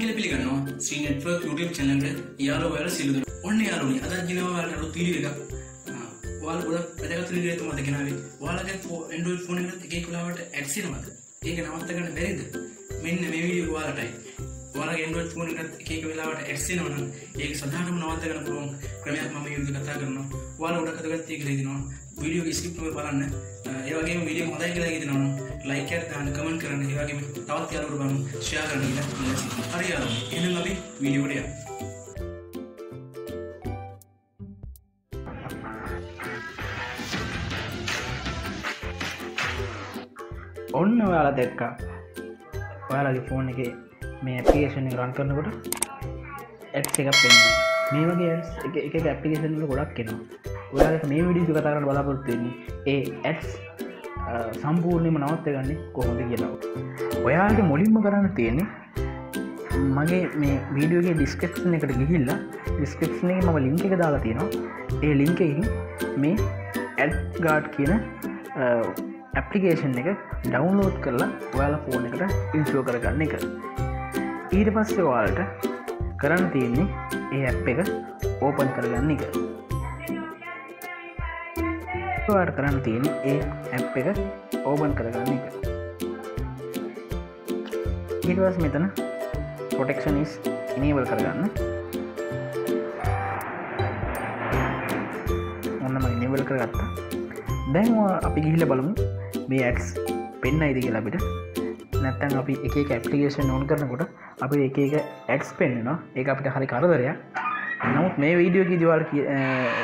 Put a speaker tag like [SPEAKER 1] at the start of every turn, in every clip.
[SPEAKER 1] කියල පිළිගන්නවා. ශ්‍රීනටව YouTube චැනලට යාලෝ වැල සිල්ලුද ඔන්න යාලුනි අද ජිනවාලට අලු පිරි එකක්. වාල් ගොඩ පැදගතුර ගේතු මත කෙනාවේ වාලග එන්ඩුල් ෆෝන එක කලාවට ඇක්සිනමද ඒක නවත්තගන්න බැරිද? මෙන්න මේ වීඩියෝ වාලටයි වාල ගෙන්ඩුවත් ෆෝන එකක වෙලාවට ඇක්සිනවන ඒක සදාටම නවත්තගන පුළුවන් ක්‍රමයක් මම යුද කතා කරන්න වාල ගොඩ කතගත්තය කලෙදිනවා වීඩියෝ ස්කිප්ම බලන්න. ඒවගේ විඩිය හොඳයි කියලා ගෙතනවන ලයිකර් දාන්න කමන් කරන්න ඒවගේ තවත් යාලුට බන්න ෂයා කරන්න හරියාල එන අපි වීඩියෝඩය
[SPEAKER 2] ඔන්න ඔයාලා දැක්කා. ඔයාලගේ ෆෝන් එක මේ ඇපිකේෂන් රන් කරනකොට ඇට් එකක් පෙන්න්න මේ වගේ එක එක ඇපිකේෂන්ල ගොඩක් කෙනවා ඔයාලට මේ විඩිසු කතාරන්න බලාපොරත්තුවෙන්නේ ඒ ඇටස් සම්පූර්ණයම නවත්ත ගන්න කොහොඳ කියලා. ඔයාලට මුලින්ම කරන්න තියෙන්නේ මගේ මේ වීඩියෝගේ ඩිස්කප්ෂන් එකට ගිහිල්ල ඩිස්කප්ෂන එක මම ලිංක එක දාලා තියෙනවා. ඒ ලිංක මේ ඇඩ් ගාඩ් කියන ඇපලිකේෂන් එක ඩවන්ලෝඩ් කරලා ඔයාලා ෆෝන් එකට ඉන්සෝ කරගන්න එක. ඊට පස්සේ වාලට කරන්න තියෙන්නේ ඒ ඇප් එක ඕපන් කරගන්න එක. වාට කරන්න තියෙන ඒ ඇප් එක ඕබන් කරගන්න එක. ඊටවස් මෙතන පොටෙක්ෂනිස් ඉනේවල් කරගන්න. ඔන්නම ඉනවල් කරගත්තා. දැන්වා අපි ගිහිල බලමු මේ ඇක්ස් පෙන්න්න ඉදි කියලාබිට නැත්තන් අපි එක ඇපලිකේෂන් ඕන් කරනකොට අපි එක එක ඇක්ස් පෙන්න්නවා ඒ අපිට හරි කරදරයක්. නමුත් මේ වීඩියෝ කිදිවල්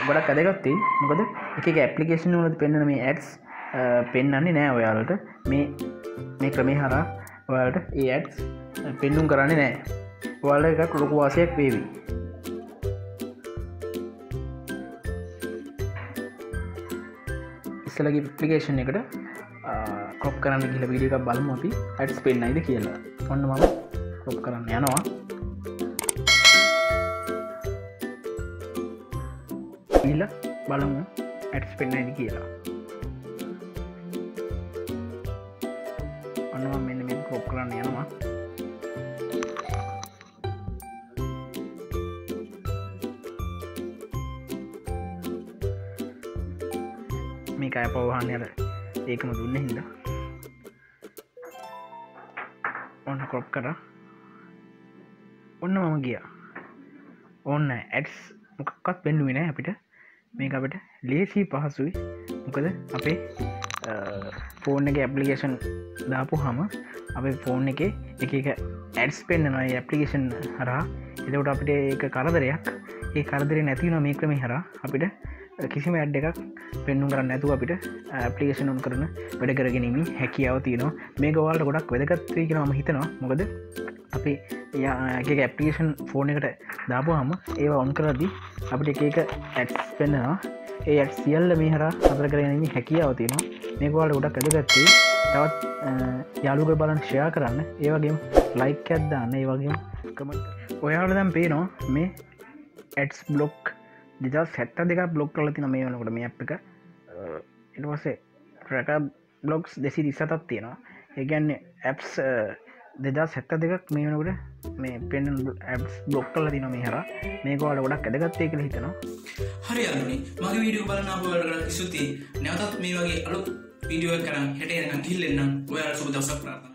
[SPEAKER 2] ගොඩක් අදගත්තේ මොකද? එක ඇපලිකේෂන් වලට පෙන්න්න මේ ඇක්ස් පෙන්න්නන්නේ නෑ ඔයාලට. මේ මේ ක්‍රමේ හරා ඔයාලට ඒ ඇක්ස් පෙන්නුම් කරන්නේ නෑ. ඔයාල එකක් ලොකු වාසයක් වේවී. ඉස්සලගේ පපලිකේෂන් එකට කොප් කරන්න කියල වීඩියක බලම අපි. ඇටස් පෙන්න්නයිද කියලා. ඔන්න මම කොප් කරන්න යනවා. ඉල්ල බලමු ඇටස් පෙන්න්නයිද කියලා. ඔන්නවා මෙන්න මෙ කොප් කරන්න යනවා. මේක අය පවහන්යට ඒකම දුන්න හිද ඔන්න කොප් කර. ඔන්න මම ගිය. ඔන්න ඇඩස් මොකක්කත් පෙන්ඩුවෙන අපිට. මේක අපට ලේසි පහසුයි. මොකද අපේ ෆෝන් එක ඇපලිකේෂන් දාපු හම අප ෆෝන් එක එක එක ඇඩස් පෙන්න්නනවා ඇපලිකේෂන් හරා එතකට අපිට ඒක කරදරයක්. ඒ කරදර නැතින මේ ක්‍රම හර අපිට කිසිම ඇඩ් එකක් පෙන්නුම් කරන්න ඇතු අපිට ඇපලිකේෂන් ඔන් කරන වැඩ කරගෙනීම හැකියාව තියනවා. මේ ගවල්ට ගොඩක් වැදගත්වී කියෙනම හිතනවා. මොකද අපි එක ඇපලිකේෂන් ෆෝන් එකට දාපු හම ඒවා ඔන් කරදී අපිට එක එක ඇඩ් පෙන්න්නවා ඒ ඇත් සියල්ල මේ හර අතර කරගනීම හැකියාව තියෙනවා. මේකවාට ගොඩක් ඇදගත්තේ තවත් යාලුක බලන් ෂයා කරන්න. ඒවගේ ලයික් ඇත්දාන්න ඒ වගේ කමට ඔයාට දැම් පේනවා මේ ඇඩස් බ්ලොක් දෙදස් හැත්ත දෙක බ්ලොක් කලති මේ වනකොට මේ අප් එක. එටවසේ රැක බ්ලොග්ස් දෙසි දිසතත් තියෙනවා ඒගැන්නේ ඇප්ස් දෙදා සැත්ත දෙකක් මේ වනකට මේ පෙන් බ්ලොක් කල තින මේ හර මේකවාට ගොඩක් ඇදගත්තය කළ හිතනවා.
[SPEAKER 1] හරි අරුණි මගේ වීඩියෝ බලනාපුවලට ස්තුතියි නැවතත් මේ වගේ අලු වීඩියෝ කරන්න හැට ගිල්ලෙන්නම් ඔයාල සුබ දවසක් ප්‍රාර්ථන